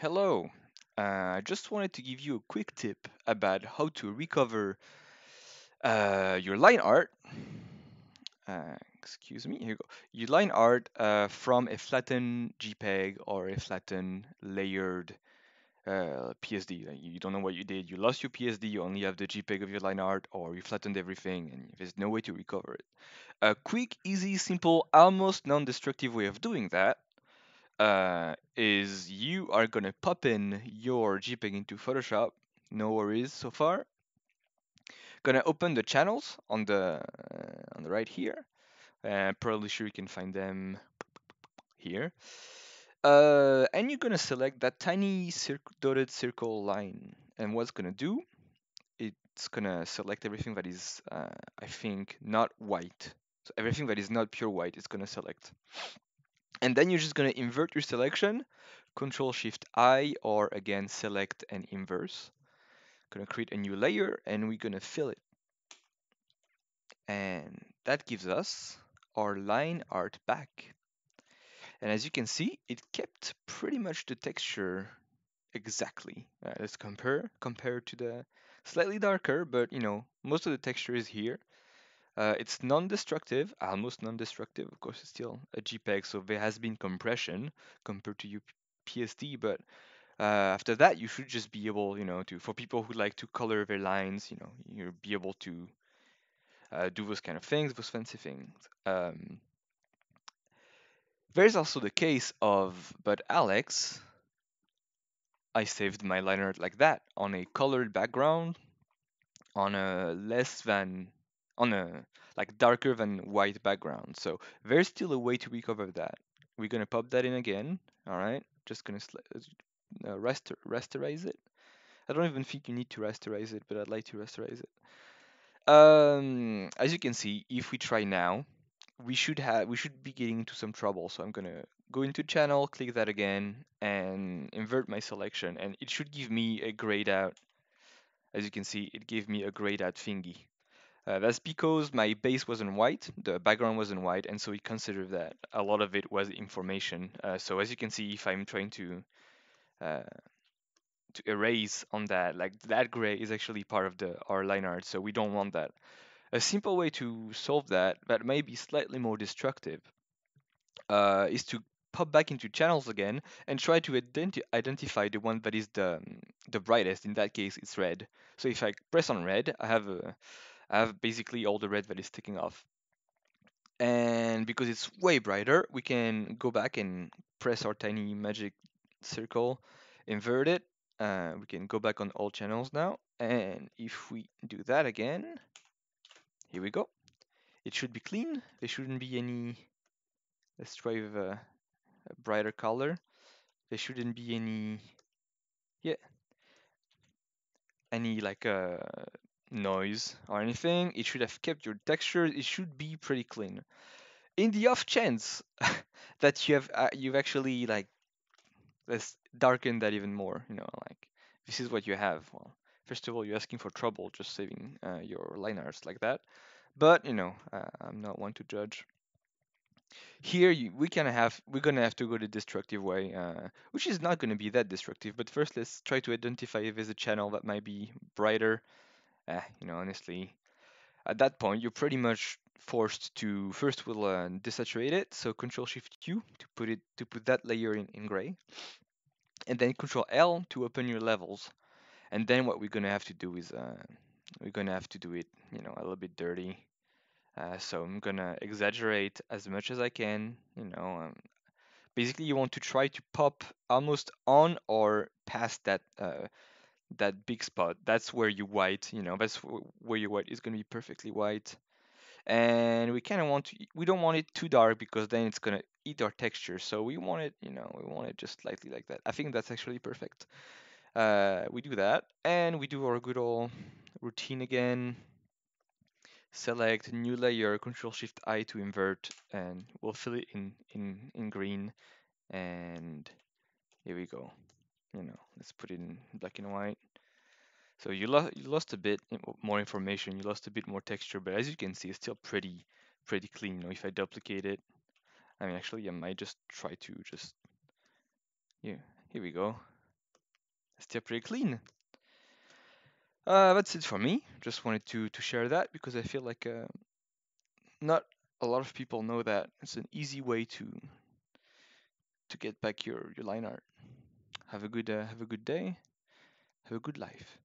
Hello. Uh, I just wanted to give you a quick tip about how to recover uh, your line art. Uh, excuse me, here you go. Your line art uh, from a flattened JPEG or a flattened layered uh, PSD. You don't know what you did. You lost your PSD, you only have the JPEG of your line art, or you flattened everything and there's no way to recover it. A quick, easy, simple, almost non destructive way of doing that uh, is are gonna pop in your JPEG into Photoshop. No worries so far. Gonna open the channels on the uh, on the right here. Uh, probably sure you can find them here. Uh, and you're gonna select that tiny cir- dotted circle line. And what's gonna do? It's gonna select everything that is, uh, I think, not white. So everything that is not pure white is gonna select. And then you're just going to invert your selection, Control Shift I, or again, select and inverse. Going to create a new layer and we're going to fill it. And that gives us our line art back. And as you can see, it kept pretty much the texture exactly. Uh, let's compare, compare to the slightly darker, but you know, most of the texture is here. Uh, it's non-destructive, almost non-destructive. Of course, it's still a JPEG, so there has been compression compared to PSD. But uh, after that, you should just be able, you know, to for people who like to color their lines, you know, you'll be able to uh, do those kind of things, those fancy things. Um, there's also the case of, but Alex, I saved my line art like that on a colored background, on a less than on a like darker than white background. So there's still a way to recover that. We're gonna pop that in again. All right, just gonna uh, raster rasterize it. I don't even think you need to rasterize it, but I'd like to rasterize it. Um, as you can see, if we try now, we should have we should be getting into some trouble. So I'm gonna go into channel, click that again, and invert my selection, and it should give me a grayed out. As you can see, it gave me a grayed out thingy. Uh, that's because my base wasn't white, the background wasn't white, and so we considered that a lot of it was information. Uh, so as you can see, if I'm trying to uh, to erase on that, like that gray is actually part of the our line art, so we don't want that. A simple way to solve that, that may be slightly more destructive, uh, is to pop back into channels again and try to identi identify the one that is the the brightest. In that case, it's red. So if I press on red, I have a I have basically all the red that is taking off. And because it's way brighter, we can go back and press our tiny magic circle, invert it. Uh, we can go back on all channels now. And if we do that again, here we go. It should be clean. There shouldn't be any. Let's try with a, a brighter color. There shouldn't be any. Yeah. Any like uh, noise or anything. It should have kept your texture. It should be pretty clean. In the off chance that you have uh, you've actually like let's darken that even more. You know, like this is what you have. Well, first of all, you're asking for trouble just saving uh, your line arts like that. But you know, uh, I'm not one to judge. Here you, we can have we're gonna have to go the destructive way, uh, which is not gonna be that destructive. But first, let's try to identify if there's a channel that might be brighter eh, you know, honestly, at that point, you're pretty much forced to first we'll uh, desaturate it. So Control Shift Q to put it to put that layer in, in gray, and then Control L to open your levels. And then what we're gonna have to do is uh, we're gonna have to do it, you know, a little bit dirty. Uh, so I'm gonna exaggerate as much as I can. You know, um, basically you want to try to pop almost on or past that uh, that big spot. That's where you white, you know, that's where your white is going to be perfectly white. And we kind of want to, we don't want it too dark because then it's going to eat our texture. So we want it, you know, we want it just slightly like that. I think that's actually perfect. Uh, we do that and we do our good old routine again. Select new layer, Control Shift I to invert, and we'll fill it in in in green. And here we go you know, let's put it in black and white. So you, lost, you lost a bit more information, you lost a bit more texture, but as you can see, it's still pretty, pretty clean. You know, if I duplicate it, I mean, actually, I might just try to just, yeah, here we go. It's still pretty clean. Uh, that's it for me. Just wanted to, to share that because I feel like uh, not a lot of people know that. It's an easy way to to get back your, your line art. Have a good uh, have a good day. Have a good life.